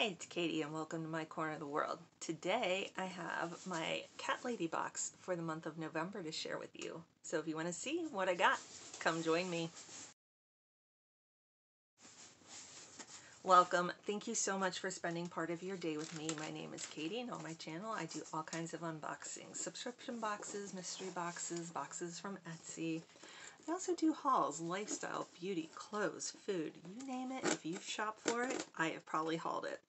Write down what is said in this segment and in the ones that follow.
Hi, it's Katie and welcome to my corner of the world. Today I have my cat lady box for the month of November to share with you. So if you want to see what I got, come join me. Welcome. Thank you so much for spending part of your day with me. My name is Katie and on my channel I do all kinds of unboxings. Subscription boxes, mystery boxes, boxes from Etsy, I also do hauls, lifestyle, beauty, clothes, food, you name it. If you've shopped for it, I have probably hauled it.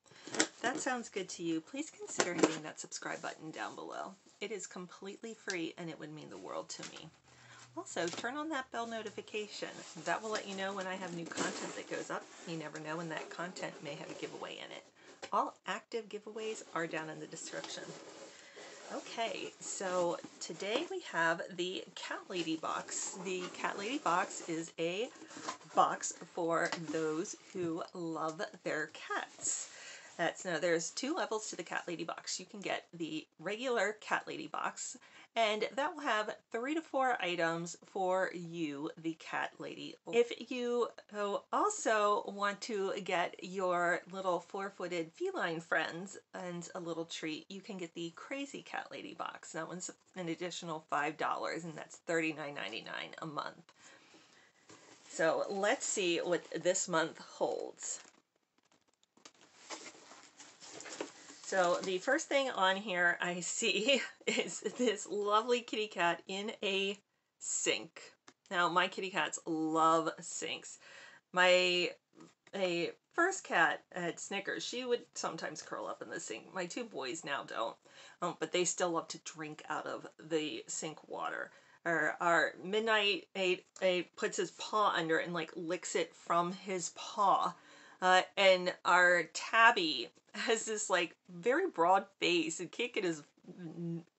that sounds good to you, please consider hitting that subscribe button down below. It is completely free and it would mean the world to me. Also, turn on that bell notification. That will let you know when I have new content that goes up. You never know when that content may have a giveaway in it. All active giveaways are down in the description. Okay, so today we have the Cat Lady box. The Cat Lady box is a box for those who love their cats. That's now there's two levels to the Cat Lady box. You can get the regular Cat Lady box, and that will have three to four items for you, the cat lady. If you oh, also want to get your little four-footed feline friends and a little treat, you can get the Crazy Cat Lady box. That one's an additional $5 and that's $39.99 a month. So let's see what this month holds. So the first thing on here I see is this lovely kitty cat in a sink. Now my kitty cats love sinks. My a first cat at Snickers, she would sometimes curl up in the sink. My two boys now don't, um, but they still love to drink out of the sink water. Or our Midnight a, a puts his paw under and like licks it from his paw. Uh, and our Tabby has this like very broad face and can't get his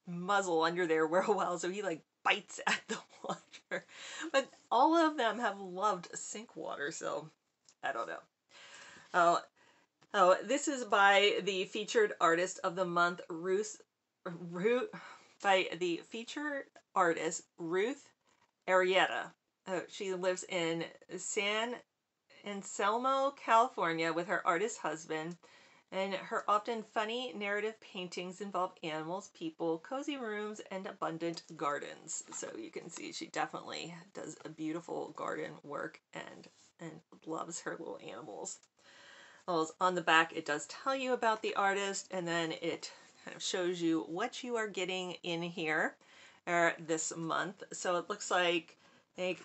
muzzle under there real well, so he like bites at the water. But all of them have loved sink water, so I don't know. Oh, oh, this is by the featured artist of the month, Ruth, Ruth by the featured artist Ruth Arietta. Oh, she lives in San Anselmo, California, with her artist husband. And her often funny narrative paintings involve animals, people, cozy rooms, and abundant gardens. So you can see she definitely does a beautiful garden work and, and loves her little animals. Well, on the back, it does tell you about the artist, and then it kind of shows you what you are getting in here uh, this month. So it looks like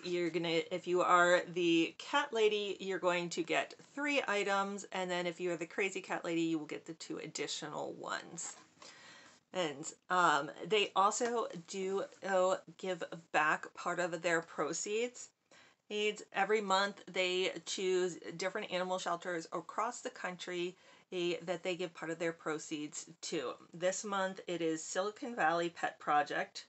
you're gonna, if you are the cat lady, you're going to get three items, and then if you are the crazy cat lady, you will get the two additional ones. And um, they also do oh, give back part of their proceeds. Needs every month they choose different animal shelters across the country eh, that they give part of their proceeds to. This month it is Silicon Valley Pet Project,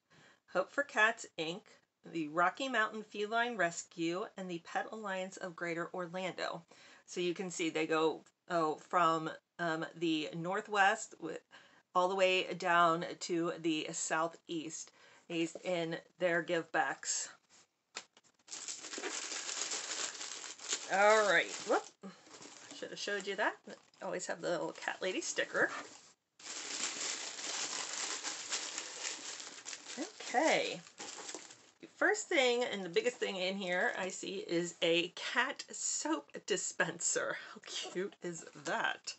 Hope for Cats Inc., the Rocky Mountain Feline Rescue, and the Pet Alliance of Greater Orlando. So you can see they go oh, from um, the northwest with, all the way down to the southeast These in their givebacks. All right, whoop, should have showed you that. Always have the little cat lady sticker. Okay, first thing and the biggest thing in here I see is a cat soap dispenser. How cute is that?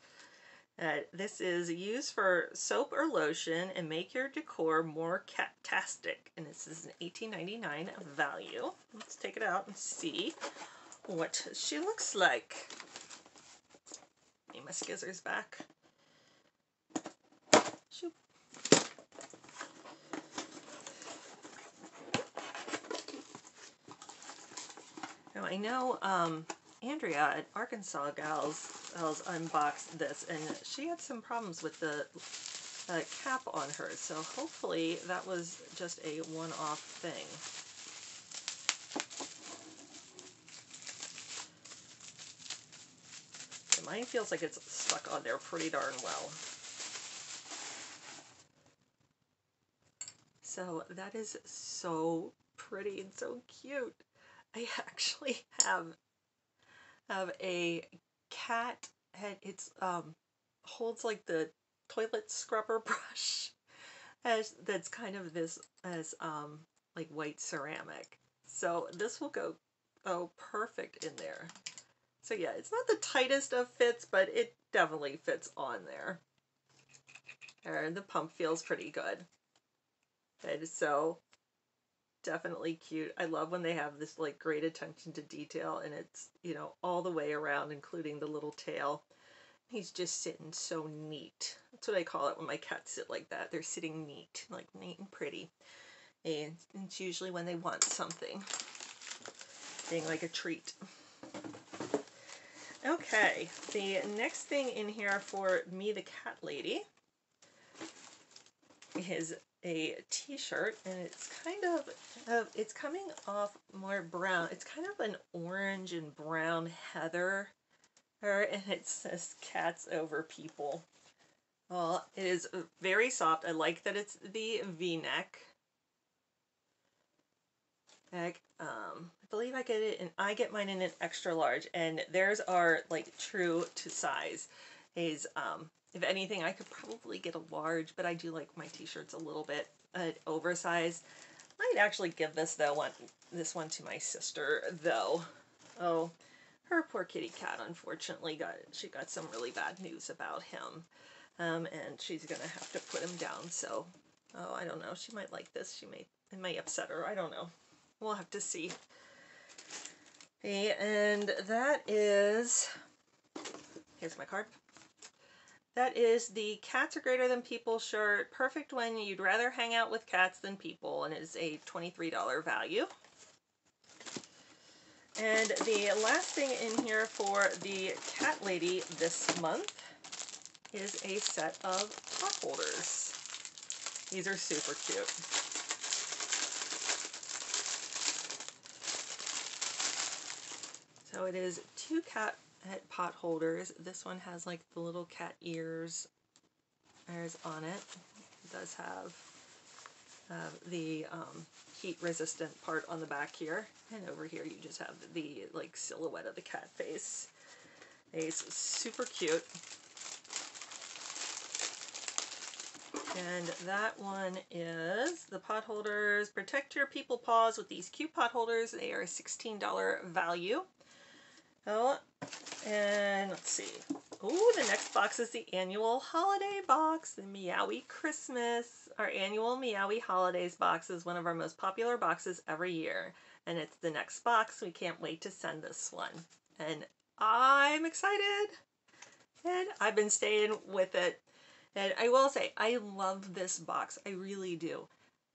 Uh, this is used for soap or lotion and make your decor more cat-tastic. And this is an $18.99 value. Let's take it out and see what she looks like. Need my scissors back. Now I know um, Andrea at Arkansas Gals, Gals unboxed this and she had some problems with the uh, cap on hers, so hopefully that was just a one-off thing. mine feels like it's stuck on there pretty darn well. So that is so pretty and so cute. I actually have have a cat head. It's um holds like the toilet scrubber brush as that's kind of this as um like white ceramic. So this will go oh perfect in there. So yeah, it's not the tightest of fits, but it definitely fits on there. And the pump feels pretty good. And so definitely cute. I love when they have this like great attention to detail and it's, you know, all the way around, including the little tail. He's just sitting so neat. That's what I call it when my cats sit like that. They're sitting neat, like neat and pretty. And it's usually when they want something, being like a treat. Okay, the next thing in here for me, the cat lady, is a t-shirt and it's kind of, it's coming off more brown. It's kind of an orange and brown heather and it says cats over people. Well it is very soft. I like that it's the v-neck. Um, I believe I get it and I get mine in an extra large and theirs are like true to size. Is um if anything, I could probably get a large, but I do like my t-shirts a little bit uh, oversized. Might actually give this though one this one to my sister though. Oh, her poor kitty cat unfortunately got she got some really bad news about him, um, and she's gonna have to put him down. So, oh, I don't know. She might like this. She may it may upset her. I don't know. We'll have to see. Okay, and that is here's my card. That is the Cats Are Greater Than People shirt. Perfect when you'd rather hang out with cats than people and is a $23 value. And the last thing in here for the cat lady this month is a set of pot holders. These are super cute. So it is two cat at pot holders. This one has like the little cat ears on it. It does have uh, the um, heat resistant part on the back here. And over here you just have the like silhouette of the cat face. It's super cute. And that one is the pot holders. Protect your people paws with these cute pot holders. They are a $16 value. Oh, and let's see. Oh, the next box is the annual holiday box, the Meowie Christmas. Our annual Meowie Holidays box is one of our most popular boxes every year. And it's the next box. We can't wait to send this one. And I'm excited. And I've been staying with it. And I will say, I love this box. I really do.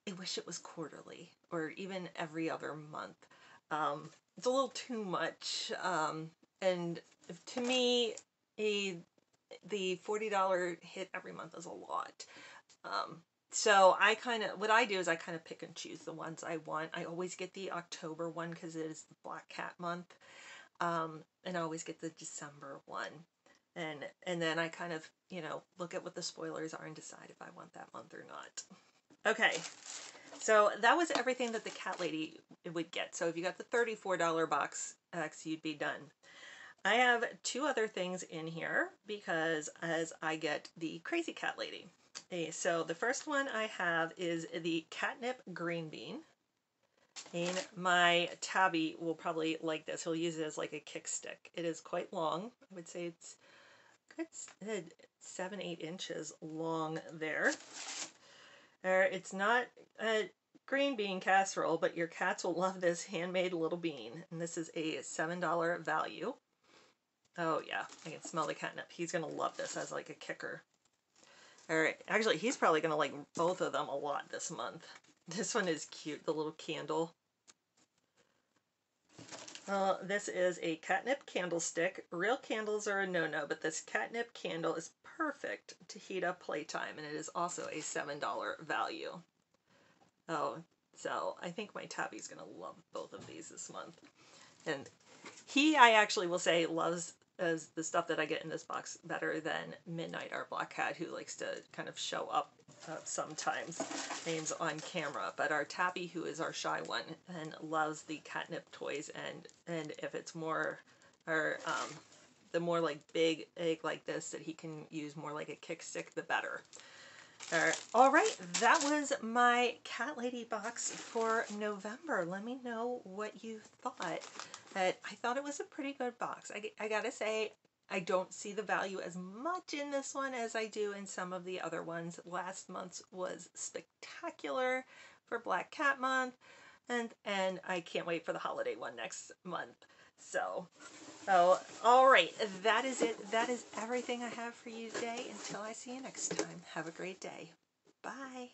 I wish it was quarterly or even every other month. Um, it's a little too much. Um, and to me, a the $40 hit every month is a lot. Um, so I kind of, what I do is I kind of pick and choose the ones I want. I always get the October one because it is the Black Cat month. Um, and I always get the December one. And, and then I kind of, you know, look at what the spoilers are and decide if I want that month or not. Okay, so that was everything that the cat lady would get. So if you got the $34 box X, you'd be done. I have two other things in here because as I get the Crazy Cat Lady. So the first one I have is the Catnip Green Bean. And my tabby will probably like this. He'll use it as like a kick stick. It is quite long. I would say it's good seven, eight inches long there. there. It's not a green bean casserole, but your cats will love this handmade little bean. And this is a $7 value. Oh yeah, I can smell the catnip. He's to love this as like a kicker. Alright, actually he's probably to like both of them a lot this month. This one is cute, the little candle. Uh, this is a catnip candlestick. Real candles are a no-no, but this catnip candle is perfect to heat up playtime, and it is also a $7 value. Oh, so I think my tabby's going to love both of these this month. And he, I actually will say, loves as the stuff that I get in this box better than Midnight Our Black Cat, who likes to kind of show up uh, sometimes, names on camera. But our Tabby, who is our shy one, and loves the catnip toys, and and if it's more, or um, the more like big egg like this that he can use more like a kick stick, the better. All right, that was my cat lady box for November. Let me know what you thought. But I thought it was a pretty good box. I, I gotta say, I don't see the value as much in this one as I do in some of the other ones. Last month's was spectacular for Black Cat Month, and and I can't wait for the holiday one next month. So, oh, all right, that is it. That is everything I have for you today. Until I see you next time, have a great day. Bye.